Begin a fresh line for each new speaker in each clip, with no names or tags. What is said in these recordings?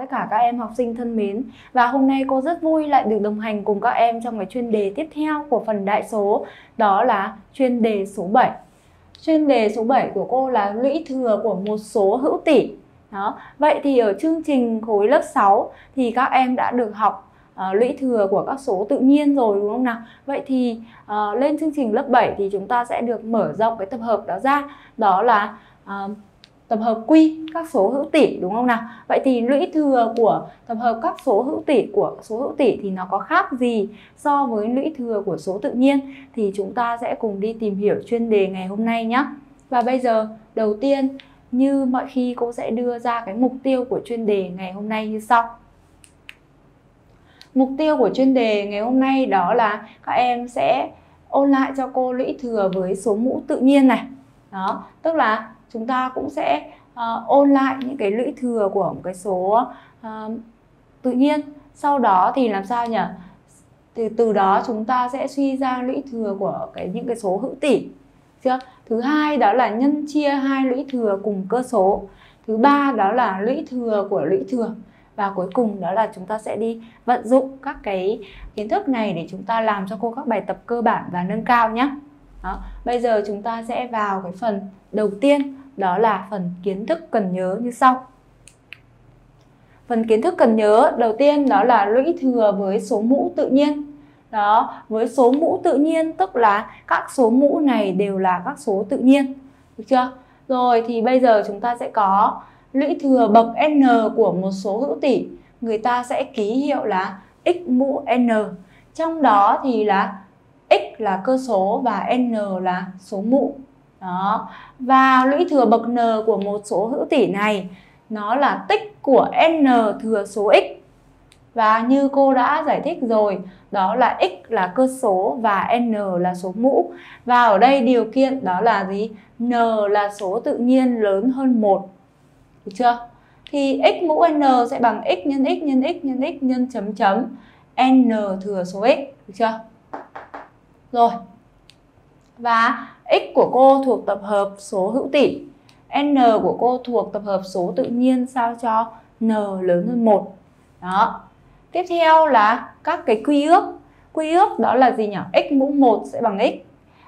tất cả các em học sinh thân mến Và hôm nay cô rất vui lại được đồng hành cùng các em trong cái chuyên đề tiếp theo của phần đại số Đó là chuyên đề số 7 Chuyên đề số 7 của cô là lũy thừa của một số hữu tỷ đó. Vậy thì ở chương trình khối lớp 6 thì các em đã được học uh, lũy thừa của các số tự nhiên rồi đúng không nào? Vậy thì uh, lên chương trình lớp 7 thì chúng ta sẽ được mở rộng cái tập hợp đó ra Đó là uh, tập hợp quy các số hữu tỉ đúng không nào? Vậy thì lũy thừa của tập hợp các số hữu tỉ của số hữu tỉ thì nó có khác gì so với lũy thừa của số tự nhiên thì chúng ta sẽ cùng đi tìm hiểu chuyên đề ngày hôm nay nhé. Và bây giờ đầu tiên như mọi khi cô sẽ đưa ra cái mục tiêu của chuyên đề ngày hôm nay như sau. Mục tiêu của chuyên đề ngày hôm nay đó là các em sẽ ôn lại cho cô lũy thừa với số mũ tự nhiên này. Đó, tức là chúng ta cũng sẽ uh, ôn lại những cái lũy thừa của một cái số uh, tự nhiên. Sau đó thì làm sao nhỉ? Từ từ đó chúng ta sẽ suy ra lũy thừa của cái những cái số hữu tỉ. Chưa? Thứ hai đó là nhân chia hai lũy thừa cùng cơ số. Thứ ba đó là lũy thừa của lũy thừa. Và cuối cùng đó là chúng ta sẽ đi vận dụng các cái kiến thức này để chúng ta làm cho cô các bài tập cơ bản và nâng cao nhé đó. bây giờ chúng ta sẽ vào cái phần đầu tiên đó là phần kiến thức cần nhớ như sau. Phần kiến thức cần nhớ, đầu tiên đó là lũy thừa với số mũ tự nhiên. Đó, với số mũ tự nhiên, tức là các số mũ này đều là các số tự nhiên. Được chưa? Rồi thì bây giờ chúng ta sẽ có lũy thừa bậc n của một số hữu tỷ người ta sẽ ký hiệu là x mũ n. Trong đó thì là x là cơ số và n là số mũ đó. Và lũy thừa bậc n của một số hữu tỉ này, nó là tích của n thừa số x. Và như cô đã giải thích rồi, đó là x là cơ số và n là số mũ. Và ở đây điều kiện đó là gì? N là số tự nhiên lớn hơn một. Được chưa? Thì x mũ n sẽ bằng x nhân x nhân x nhân x nhân chấm chấm n thừa số x. Được chưa? Rồi. Và x của cô thuộc tập hợp số hữu tỉ. N của cô thuộc tập hợp số tự nhiên sao cho n lớn hơn một. Đó. Tiếp theo là các cái quy ước. Quy ước đó là gì nhỉ? X mũ 1 sẽ bằng x.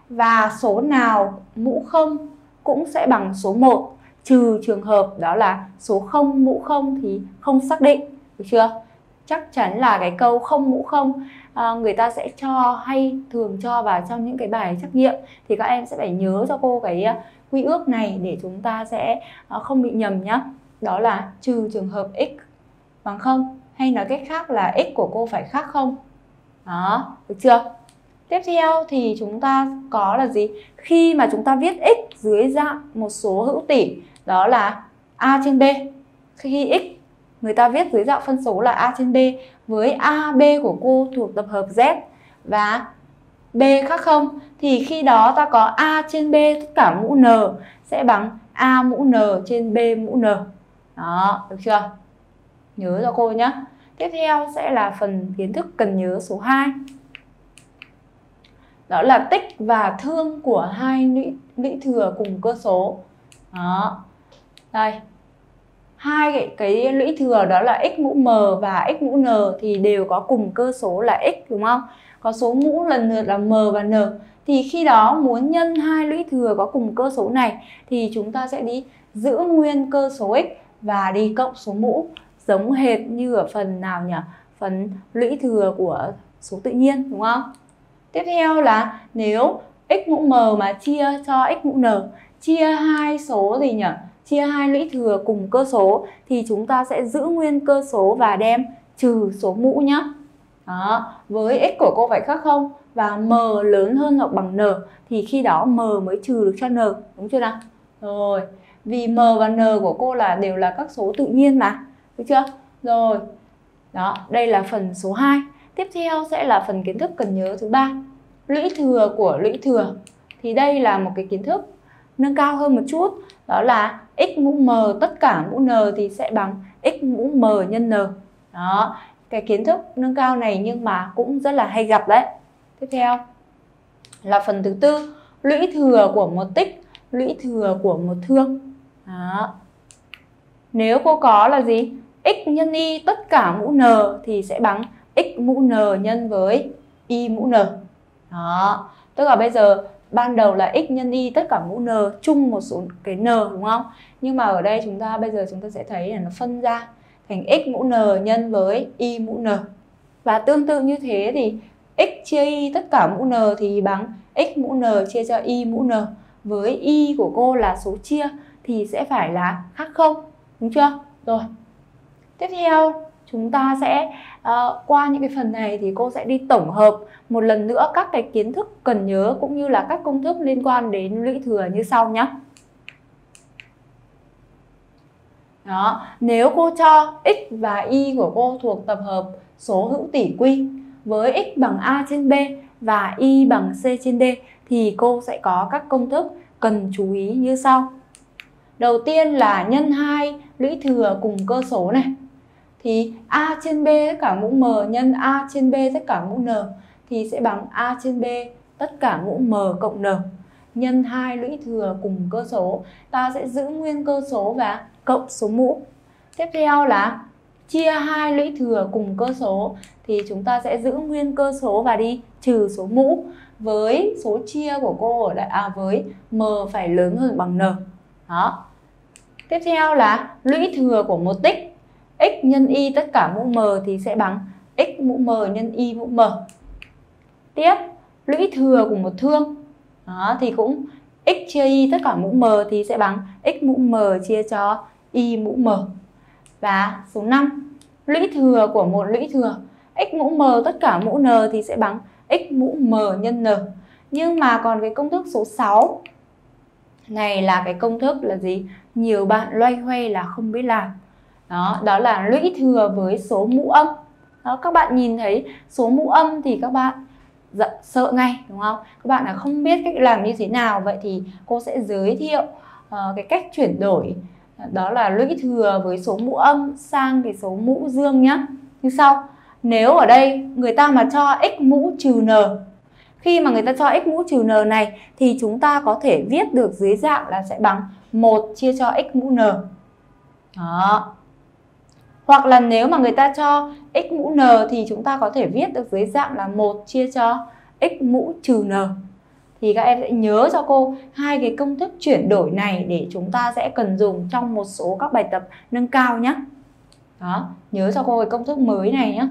Và số nào mũ 0 cũng sẽ bằng số 1 trừ trường hợp đó là số 0 mũ 0 thì không xác định. Được chưa? Chắc chắn là cái câu không mũ không à, người ta sẽ cho hay thường cho vào trong những cái bài trắc nghiệm. Thì các em sẽ phải nhớ cho cô cái ờ, quy ước này để chúng ta sẽ ờ, không bị nhầm nhá. Đó là trừ trường hợp x bằng không hay nói cách khác là x của cô phải khác không? Đó được chưa? Tiếp theo thì chúng ta có là gì? Khi mà chúng ta viết x dưới dạng một số hữu tỉ đó là a trên b. Khi x người ta viết dưới dạng phân số là a trên b với a b của cô thuộc tập hợp z và b khác không? Thì khi đó ta có a trên b tất cả mũ n sẽ bằng a mũ n trên b mũ n. Đó được chưa? Nhớ cho cô nhé tiếp theo sẽ là phần kiến thức cần nhớ số 2 đó là tích và thương của hai lũy, lũy thừa cùng cơ số. Đó. Đây hai cái, cái lũy thừa đó là x mũ m và x mũ n thì đều có cùng cơ số là x đúng không? Có số mũ lần lượt là m và n. Thì khi đó muốn nhân hai lũy thừa có cùng cơ số này thì chúng ta sẽ đi giữ nguyên cơ số x và đi cộng số mũ giống hệt như ở phần nào nhỉ? Phần lũy thừa của số tự nhiên đúng không? Tiếp theo là nếu x mũ m mà chia cho x mũ n chia hai số gì nhỉ? Chia hai lũy thừa cùng cơ số thì chúng ta sẽ giữ nguyên cơ số và đem trừ số mũ nhé đó, với x của cô phải khác không? Và m lớn hơn hoặc bằng n thì khi đó m mới trừ được cho n, đúng chưa nào? Rồi, vì m và n của cô là đều là các số tự nhiên mà, được chưa? Rồi, đó, đây là phần số 2 tiếp theo sẽ là phần kiến thức cần nhớ thứ ba lũy thừa của lũy thừa. Thì đây là một cái kiến thức nâng cao hơn một chút. Đó là x mũ m tất cả mũ n thì sẽ bằng x mũ m nhân n. Đó cái kiến thức nâng cao này nhưng mà cũng rất là hay gặp đấy. Tiếp theo là phần thứ tư lũy thừa của một tích lũy thừa của một thương. Đó. Nếu cô có là gì? X nhân y tất cả mũ n thì sẽ bằng x mũ n nhân với y mũ n. Đó, tức là bây giờ ban đầu là x nhân y, tất cả mũ n chung một số cái n, đúng không? Nhưng mà ở đây chúng ta, bây giờ chúng ta sẽ thấy là nó phân ra thành x mũ n nhân với y mũ n. Và tương tự như thế thì x chia y tất cả mũ n thì bằng x mũ n chia cho y mũ n với y của cô là số chia thì sẽ phải là khác không đúng chưa rồi tiếp theo, chúng ta sẽ Ờ, qua những cái phần này thì cô sẽ đi tổng hợp một lần nữa các cái kiến thức cần nhớ cũng như là các công thức liên quan đến lũy thừa như sau nhé đó, nếu cô cho x và y của cô thuộc tập hợp số hữu tỷ quy với x bằng a trên b và y bằng c trên d thì cô sẽ có các công thức cần chú ý như sau. Đầu tiên là nhân 2 lũy thừa cùng cơ số này. Thì a trên b tất cả mũ m nhân a trên b tất cả mũ n thì sẽ bằng a trên b tất cả mũ m cộng n nhân 2 lũy thừa cùng cơ số. Ta sẽ giữ nguyên cơ số và cộng số mũ. Tiếp theo là chia hai lũy thừa cùng cơ số thì chúng ta sẽ giữ nguyên cơ số và đi trừ số mũ với số chia của cô ở đây à với m phải lớn hơn bằng n. Đó. Tiếp theo là lũy thừa của một tích x nhân y tất cả mũ m thì sẽ bằng x mũ m nhân y mũ m. Tiếp, lũy thừa của một thương đó, thì cũng x chia y tất cả mũ m thì sẽ bằng x mũ m chia cho y mũ m. Và số 5, lũy thừa của một lũy thừa x mũ m tất cả mũ n thì sẽ bằng x mũ m nhân n. Nhưng mà còn cái công thức số 6 này là cái công thức là gì? Nhiều bạn loay hoay là không biết làm. Đó, đó là lũy thừa với số mũ âm. Đó, các bạn nhìn thấy số mũ âm thì các bạn dạ, sợ ngay đúng không? Các bạn là không biết cách làm như thế nào vậy thì cô sẽ giới thiệu uh, cái cách chuyển đổi ờ, đó là lũy thừa với số mũ âm sang cái số mũ dương nhá. Như sau. Nếu ở đây người ta mà cho x mũ trừ n Khi mà người ta cho x mũ trừ n này Thì chúng ta có thể viết được dưới dạng là sẽ bằng 1 chia cho x mũ n Đó hoặc là nếu mà người ta cho x mũ n Thì chúng ta có thể viết được dưới dạng là 1 chia cho x mũ trừ n thì các em sẽ nhớ cho cô hai cái công thức chuyển đổi này để chúng ta sẽ cần dùng trong một số các bài tập nâng cao nhé. Đó, nhớ cho cô cái công thức mới này nhé.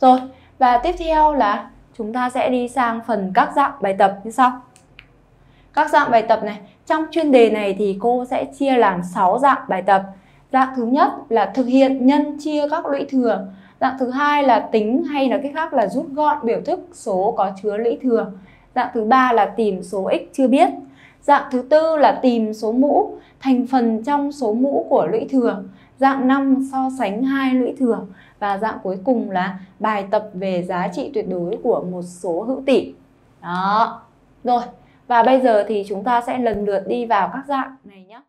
Rồi, và tiếp theo là chúng ta sẽ đi sang phần các dạng bài tập như sau. Các dạng bài tập này, trong chuyên đề này thì cô sẽ chia làm 6 dạng bài tập. Dạng thứ nhất là thực hiện nhân chia các lũy thừa. Dạng thứ hai là tính hay là cách khác là rút gọn biểu thức số có chứa lũy thừa. Dạng thứ ba là tìm số x chưa biết. Dạng thứ tư là tìm số mũ thành phần trong số mũ của lũy thừa. Dạng 5 so sánh hai lũy thừa và dạng cuối cùng là bài tập về giá trị tuyệt đối của một số hữu tỷ. Đó. Rồi, và bây giờ thì chúng ta sẽ lần lượt đi vào các dạng này nhé.